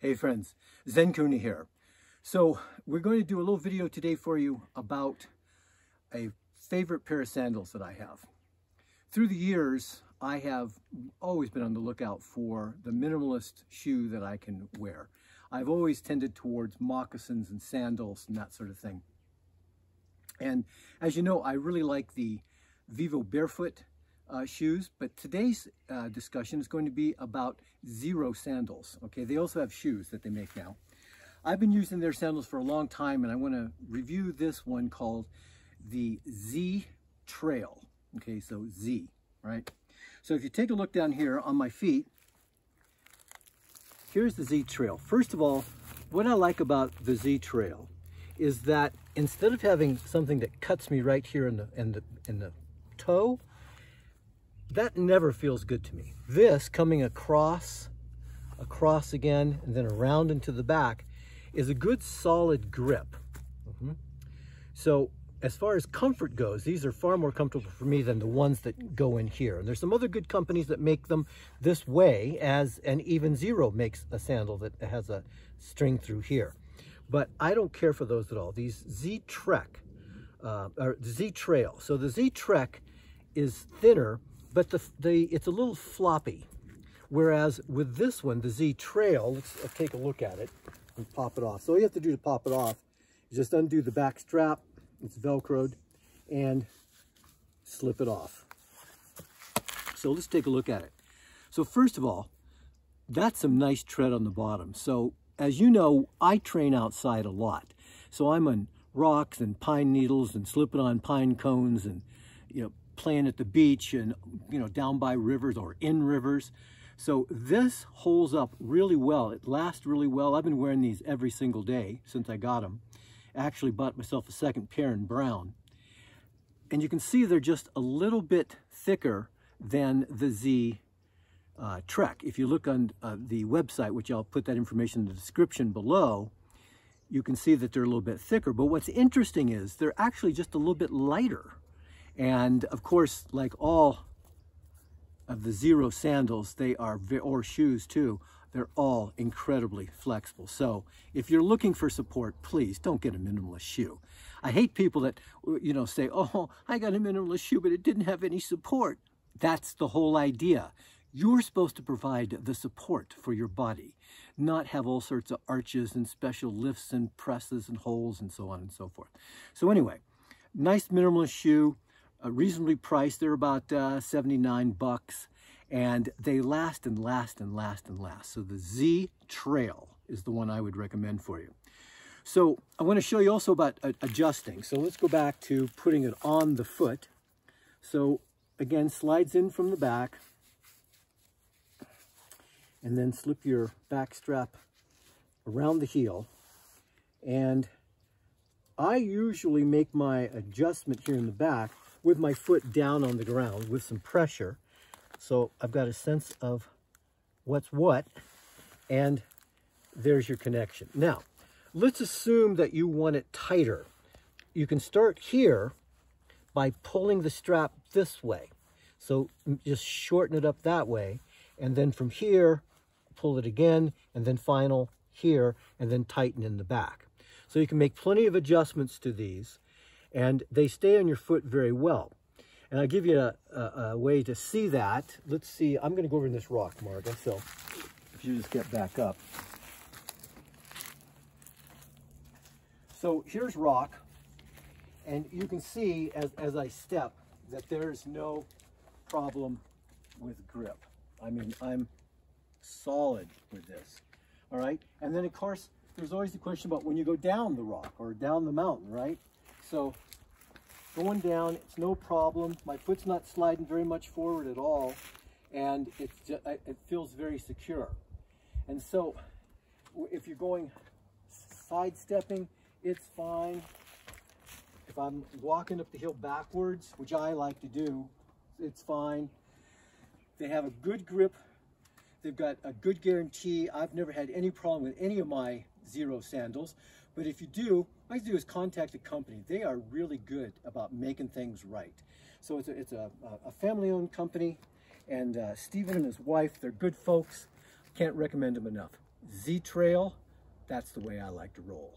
Hey friends, ZenKahuna here. So we're going to do a little video today for you about a favorite pair of sandals that I have. Through the years, I have always been on the lookout for the minimalist shoe that I can wear. I've always tended towards moccasins and sandals and that sort of thing. And as you know, I really like the Vivobarefoot uh, shoes, but today's uh, discussion is going to be about Xero sandals. Okay, they also have shoes that they make now. I've been using their sandals for a long time, and I want to review this one called the Z Trail. Okay, so Z, right? So if you take a look down here on my feet, here's the Z Trail. First of all, what I like about the Z Trail is that instead of having something that cuts me right here in the in the in the toe, that never feels good to me. This coming across, across again, and then around into the back is a good solid grip. Mm -hmm. So as far as comfort goes, these are far more comfortable for me than the ones that go in here. And there's some other good companies that make them this way as, and even Xero makes a sandal that has a string through here. But I don't care for those at all. These Z Trek, uh, or Z Trail. So the Z Trek is thinner but the, the it's a little floppy. Whereas with this one, the Z Trail, let's uh, take a look at it and pop it off. So all you have to do to pop it off is just undo the back strap, it's Velcroed, and slip it off. So let's take a look at it. So first of all, that's some nice tread on the bottom. So as you know, I train outside a lot. So I'm on rocks and pine needles and slipping on pine cones and, playing at the beach and, you know, down by rivers or in rivers. So this holds up really well. It lasts really well. I've been wearing these every single day since I got them. I actually bought myself a second pair in brown. And you can see they're just a little bit thicker than the Z uh, Trek. If you look on uh, the website, which I'll put that information in the description below, you can see that they're a little bit thicker. But what's interesting is they're actually just a little bit lighter. And of course, like all of the Xero sandals, they are, or shoes too, they're all incredibly flexible. So if you're looking for support, please don't get a minimalist shoe. I hate people that, you know, say, oh, I got a minimalist shoe, but it didn't have any support. That's the whole idea. You're supposed to provide the support for your body, not have all sorts of arches and special lifts and presses and holes and so on and so forth. So anyway, nice minimalist shoe reasonably priced. They're about uh, 79 bucks and they last and last and last and last. So the Z Trail is the one I would recommend for you. So I want to show you also about uh, adjusting. So let's go back to putting it on the foot. So again, slides in from the back and then slip your back strap around the heel. And I usually make my adjustment here in the back with my foot down on the ground with some pressure. So I've got a sense of what's what, and there's your connection. Now, let's assume that you want it tighter. You can start here by pulling the strap this way. So just shorten it up that way, and then from here, pull it again, and then final here, and then tighten in the back. So you can make plenty of adjustments to these and they stay on your foot very well. And I'll give you a, a, a way to see that. Let's see, I'm gonna go over in this rock, Marga, so if you just get back up. So here's rock, and you can see as, as I step that there's no problem with grip. I mean, I'm solid with this, all right? And then of course, there's always the question about when you go down the rock or down the mountain, right? So going down, it's no problem. My foot's not sliding very much forward at all. And it's just, it feels very secure. And so if you're going sidestepping, it's fine. If I'm walking up the hill backwards, which I like to do, it's fine. They have a good grip. They've got a good guarantee. I've never had any problem with any of my Xero sandals. But if you do, all you do is contact the company. They are really good about making things right. So it's a, it's a, a family-owned company, and uh, Steven and his wife, they're good folks. Can't recommend them enough. Z Trail, that's the way I like to roll.